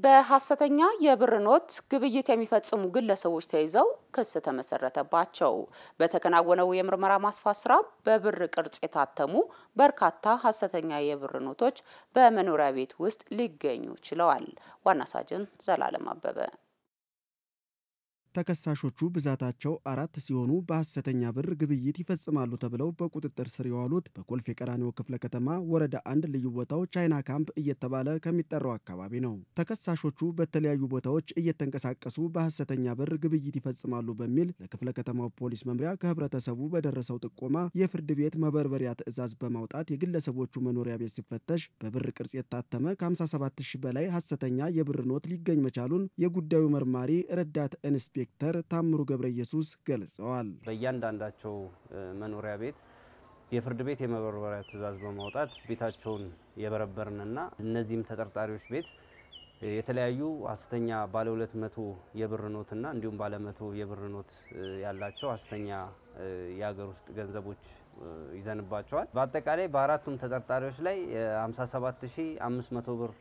በሐሰተኛ የብር ኖት ግብይት የሚፈጽሙ ግለሰቦች ተይዘው ክስ ተመሰረተባቸው። በተከናወነው የምርመራ ማስፋት ስራ በብር ቅርጽ የታተሙ በርካታ ሐሰተኛ የብር ኖቶች በመኖሪያ ቤት ውስጥ ሊገኙ ችለዋል። ዋና ሳጅን ዘላለም አበበ ተከሳሾቹ ብዛታቸው አራት ሲሆኑ በሐሰተኛ ብር ግብይት ይፈጽማሉ ተብለው በቁጥጥር ስር የዋሉት በኮልፌ ቀራኒዮ ክፍለ ከተማ ወረዳ አንድ ልዩ ቦታው ቻይና ካምፕ እየተባለ ከሚጠራው አካባቢ ነው። ተከሳሾቹ በተለያዩ ቦታዎች እየተንቀሳቀሱ በሐሰተኛ ብር ግብይት ይፈጽማሉ በሚል ለክፍለ ከተማው ፖሊስ መምሪያ ከህብረተሰቡ በደረሰው ጥቆማ የፍርድ ቤት መበርበሪያ ትዕዛዝ በማውጣት የግለሰቦቹ መኖሪያ ቤት ሲፈተሽ በብር ቅርጽ የታተመ ከ57 ሺህ በላይ ሐሰተኛ የብር ኖት ሊገኝ መቻሉን የጉዳዩ መርማሪ ረዳት ኢንስፔክተር ዶክተር ታምሩ ገብረ ኢየሱስ ገልጸዋል። በእያንዳንዳቸው መኖሪያ ቤት የፍርድ ቤት የመበርበሪያ ትዕዛዝ በማውጣት ቤታቸውን የበረበርንና እነዚህም ተጠርጣሪዎች ቤት የተለያዩ ሐሰተኛ ባለ ሁለት መቶ የብር ኖትና እንዲሁም ባለ መቶ የብር ኖት ያላቸው ሐሰተኛ የሀገር ውስጥ ገንዘቦች ይዘንባቸዋል። በአጠቃላይ በአራቱም ተጠርጣሪዎች ላይ 57500 ብር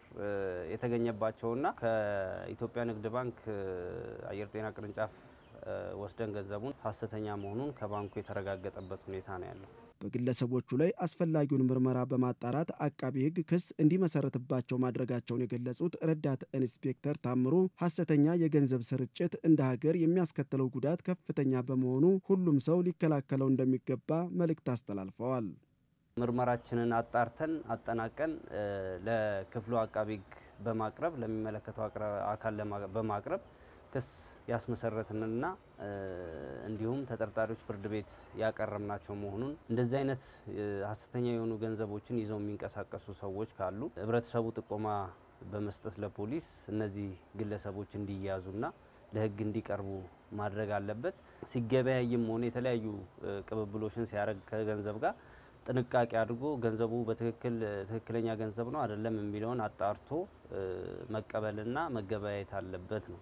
የተገኘባቸውና ከኢትዮጵያ ንግድ ባንክ አየር ጤና ቅርንጫፍ ወስደን ገንዘቡን ሐሰተኛ መሆኑን ከባንኩ የተረጋገጠበት ሁኔታ ነው ያለው። በግለሰቦቹ ላይ አስፈላጊውን ምርመራ በማጣራት አቃቢ ሕግ ክስ እንዲመሰረትባቸው ማድረጋቸውን የገለጹት ረዳት ኢንስፔክተር ታምሩ ሐሰተኛ የገንዘብ ስርጭት እንደ ሀገር የሚያስከትለው ጉዳት ከፍተኛ በመሆኑ ሁሉም ሰው ሊከላከለው እንደሚገባ መልእክት አስተላልፈዋል። ምርመራችንን አጣርተን አጠናቀን ለክፍሉ አቃቢ ሕግ በማቅረብ ለሚመለከተው አካል በማቅረብ ክስ ያስመሰረትንና እንዲሁም ተጠርጣሪዎች ፍርድ ቤት ያቀረብናቸው መሆኑን እንደዚህ አይነት ሐሰተኛ የሆኑ ገንዘቦችን ይዘው የሚንቀሳቀሱ ሰዎች ካሉ ህብረተሰቡ ጥቆማ በመስጠት ለፖሊስ እነዚህ ግለሰቦች እንዲያዙና ለህግ እንዲቀርቡ ማድረግ አለበት። ሲገበያይም ሆነ የተለያዩ ቅብብሎችን ሲያደርግ ከገንዘብ ጋር ጥንቃቄ አድርጎ ገንዘቡ በትክክል ትክክለኛ ገንዘብ ነው አይደለም የሚለውን አጣርቶ መቀበልና መገበያየት አለበት ነው።